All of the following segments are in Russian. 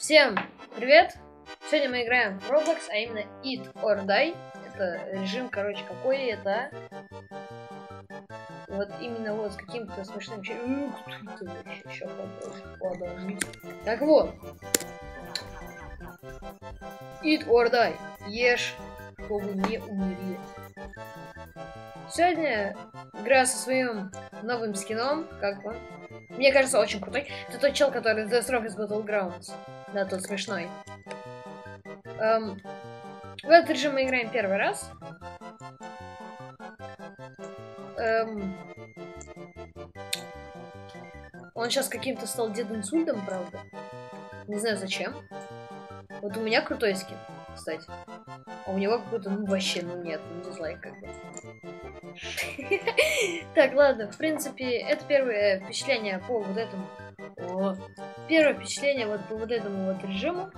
Всем привет! Сегодня мы играем в Roblox, а именно Eat or Die. Это режим, короче, какой это? Вот именно вот с каким-то смешным... Ух. Так вот. Eat or Die. Ешь, чтобы не умереть. Сегодня играю со своим новым скином, как он. Мне кажется, очень крутой. Это тот чел, который The Strongest Battlegrounds. Да, тот смешной. Эм, в этот режим мы играем первый раз. Эм, он сейчас каким-то стал дед инсультом, правда. Не знаю зачем. Вот у меня крутой скин, кстати. А у него какой-то, ну, вообще, ну, нет, ну, дизлайк как бы. Так, ладно, в принципе, это первое впечатление по вот этому. Первое впечатление вот по вот этому вот режиму.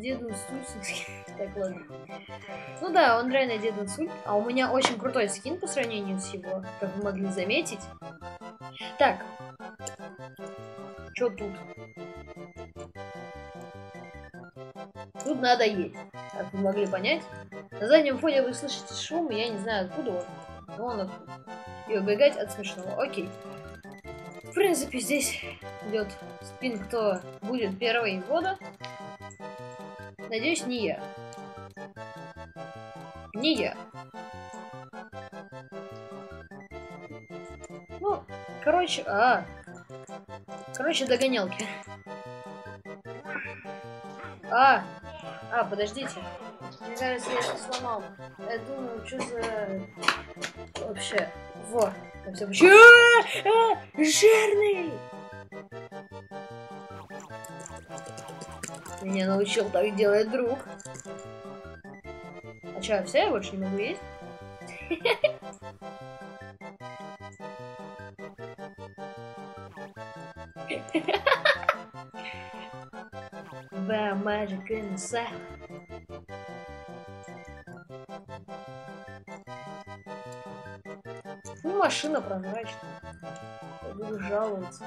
Дед инсульт. Так, ладно. Ну да, он реально дед инсульт. А у меня очень крутой скин по сравнению с его, как вы могли заметить. Так. Что тут? Надо есть, как вы могли понять. На заднем фоне вы слышите шум, я не знаю откуда он. Но он оттуда. И убегать от смешного. Окей. В принципе, здесь идет спин, кто будет первый года. Надеюсь, не я. Не я. Ну, короче, а. Короче, догонялки. А, а, подождите. Мне кажется, я что сломал. Я думаю, что за... Вообще. Во. Там вообще... А, а, Жирный! Меня научил так делать друг. А чё, все, я больше не могу есть? South. Ну, машина прозрачная. Буду жаловаться.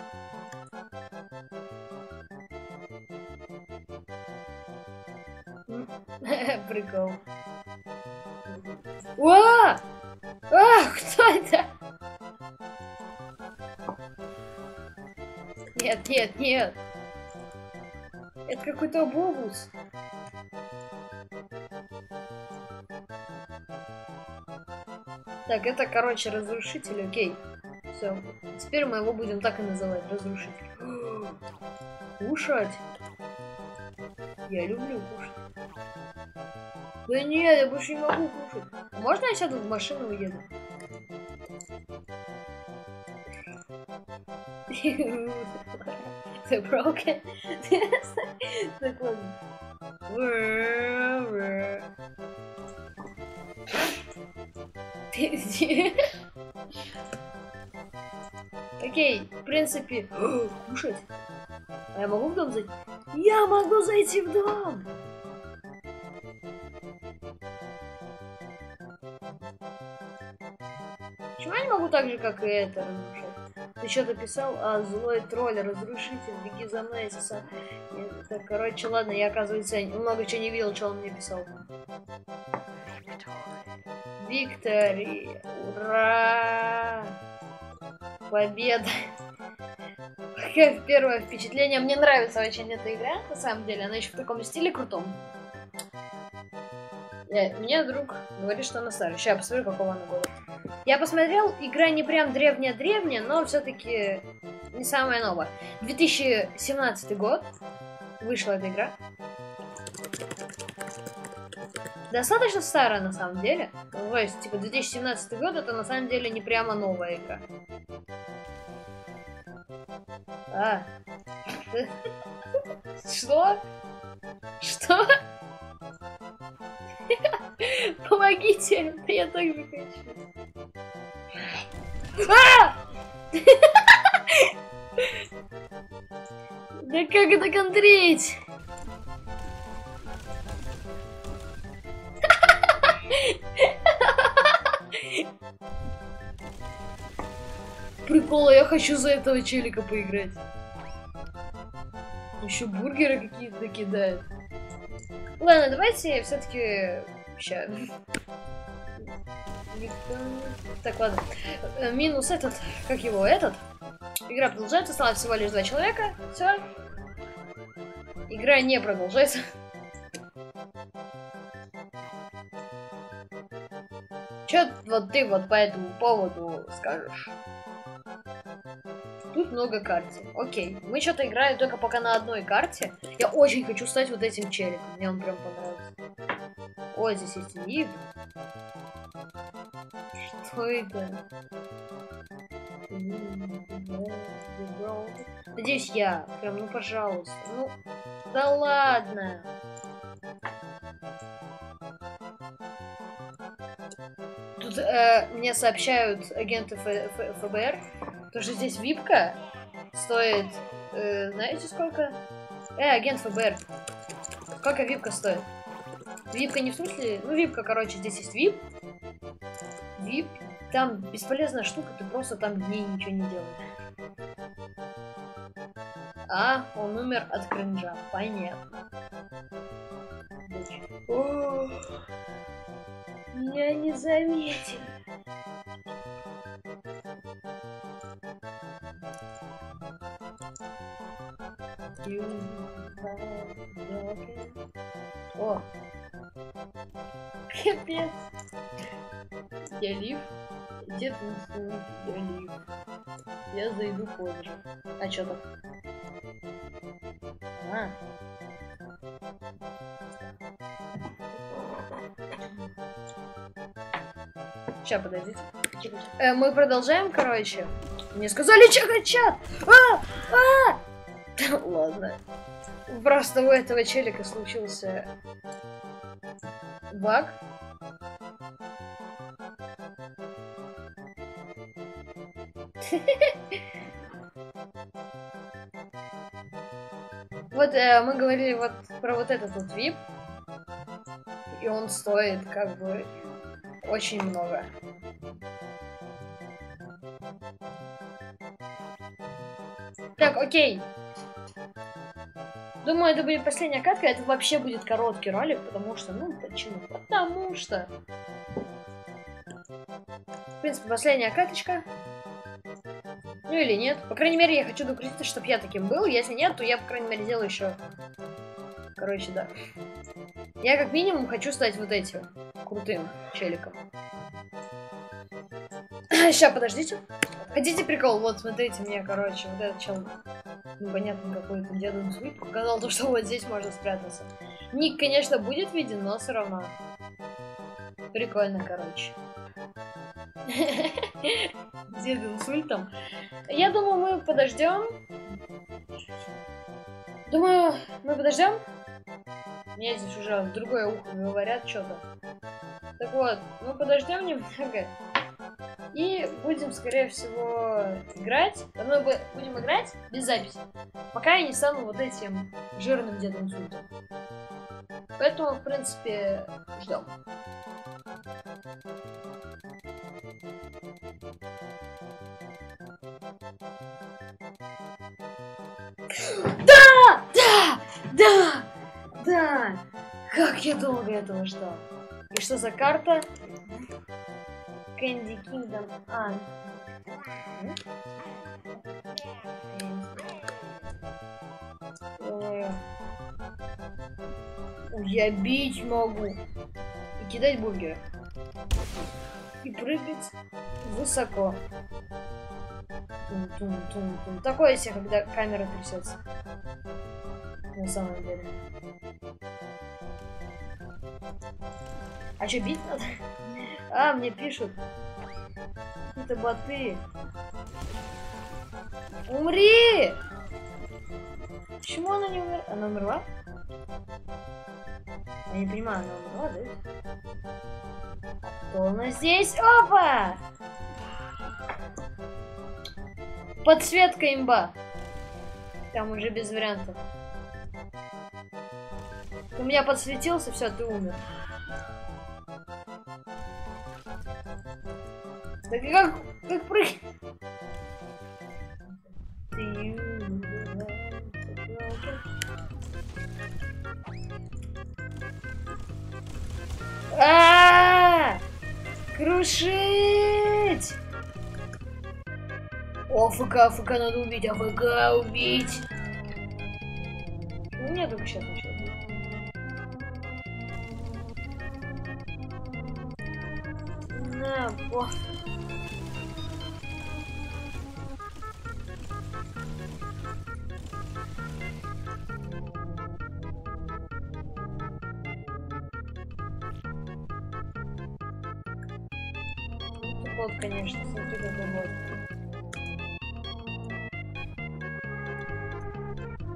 Прикол. О! А, кто это? Нет, нет, нет. Это какой-то бобус. Так, это, короче, разрушитель, окей. Все. Теперь мы его будем так и называть, разрушитель. Кушать. Я люблю кушать. Да нет, я больше не могу кушать. Можно я сяду в машину уеду? Ты broken? Ладно. Окей, в принципе... Кушать? А я могу в дом зайти? Я могу зайти в дом! Почему я не могу так же, как и это? Ты что-то писал? А, злой тролль, разрушитель, беги за мной, если Так, короче, ладно, я, оказывается, много чего не видел, что он мне писал. Виктори! Ура! Победа! Первое впечатление. Мне нравится очень эта игра, на самом деле. Она еще в таком стиле крутом. Э, Мне друг говорит, что она старая. Сейчас я посмотрю, какого она года. Я посмотрел, игра не прям древняя-древняя, но все-таки не самая новая. 2017 год вышла эта игра. Достаточно старая на самом деле. То есть, типа, 2017 год это на самом деле не прямо новая игра. А. Что? Что? Помогите! Я так же хочу. А! Да как это контрить? прикола, я хочу за этого челика поиграть. Еще бургеры какие-то кидают. Ладно, давайте все-таки сейчас. Так, ладно. Э, минус этот, как его, этот. Игра продолжается, осталось всего лишь два человека. Все. Игра не продолжается. Че вот ты вот по этому поводу скажешь? Тут много карт. Окей. Мы что-то играем только пока на одной карте. Я очень хочу стать вот этим челиком. Мне он прям понравился. Ой, здесь есть лифт. Это? Надеюсь, я. Прям, ну, пожалуйста. Ну, да ладно. Тут э, мне сообщают агенты Ф ФБР, то что здесь випка стоит, э, знаете сколько? Э, агент ФБР. Сколько випка стоит? Випка не в смысле, ну випка, короче, здесь есть вип. Вип, там бесполезная штука, ты просто там дней ничего не делаешь. А, он умер от кринжа, понятно. О, меня не заметили. О! Капец! Я лив. Где танцует? Я лив. Я зайду позже. А чё так? А. Сейчас, подождите. Э, мы продолжаем, короче. Мне сказали чекать чат! А! А! Ладно. Просто у этого челика случился баг. Вот э, мы говорили вот про вот этот вот VIP. И он стоит как бы очень много. Так, окей. Думаю, это будет последняя катка. Это вообще будет короткий ролик, потому что, ну, почему? Потому что... В принципе, последняя каточка. Ну или нет. По крайней мере, я хочу докрутиться, чтобы я таким был. Если нет, то я, по крайней мере, делаю еще... Короче, да. Я как минимум хочу стать вот этим крутым челиком. Сейчас, подождите. Хотите прикол? Вот, смотрите, мне, короче, вот этот чел непонятно какой-то дедун свит показал то, что вот здесь можно спрятаться. Ник, конечно, будет виден, но все равно. Прикольно, короче. Дед инсультом. Я думаю, мы подождем. Думаю, мы подождем. Мне здесь уже в другое ухо говорят что-то. Так вот, мы подождем немного. И будем, скорее всего, играть. Мы будем играть без записи. Пока я не стану вот этим жирным дедом инсультом. Поэтому, в принципе, ждем. Да! Да! Да! Да! Как я долго этого ждал. И что за карта? Candy Kingdom. А. Я бить могу. И кидать бургеры. И прыгать высоко. -тун. Такое себе, когда камера трясется. На самом деле. А что, бить надо? А, мне пишут. Это боты. Умри! Почему она не умерла? Она умерла? Я не понимаю, она умерла, да? Кто у нас здесь? Опа! Подсветка имба. Там уже без вариантов. У меня подсветился, все, ты умер. Так как, как прыг... -а, -а, -а! Круши! АФК, АФК надо убить, АФК убить. Ну, мне только сейчас начал. На, бог. Вот, конечно, смотри, какой вот.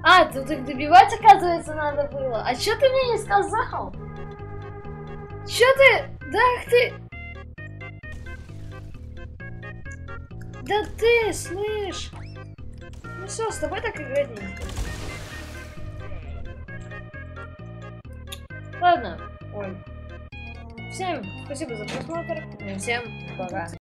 А, тут их добивать, оказывается, надо было. А чё ты мне не сказал? Чё ты? Да ты... Да ты, слышь! Ну все, с тобой так играть не. Ладно, ой. Всем спасибо за просмотр. Всем пока.